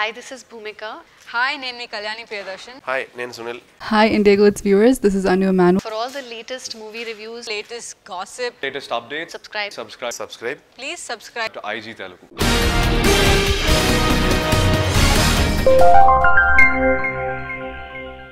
Hi, this is Bhumika. name is Kalyani Pradhan. Hi, name is Hi, IndiaGlitz viewers. This is Anu Manu. For all the latest movie reviews, latest gossip, latest updates subscribe. subscribe subscribe. Please subscribe to IG Telugu